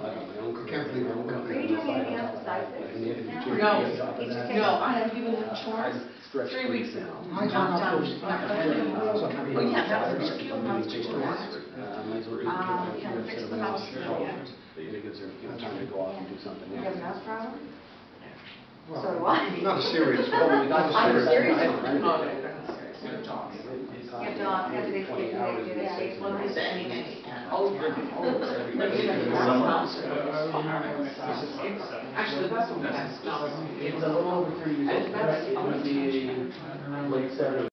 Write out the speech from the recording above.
I can't believe I woke up. Are you doing? No. No, I have given him chores three weeks ago. I Not done. Not. Well, yeah, that was a few months before that. Um, yeah, we fixed the mouse. Yeah. It gives her time to go off and do something You have a mouse problem? So do I. Not a serious. Not I'm a serious. serious. Have they, You have dogs? Have they, they, do they, do they, do they, Oh, they, someone. Actually, that's what we have. It's a little over three years. old. It would be late seventies.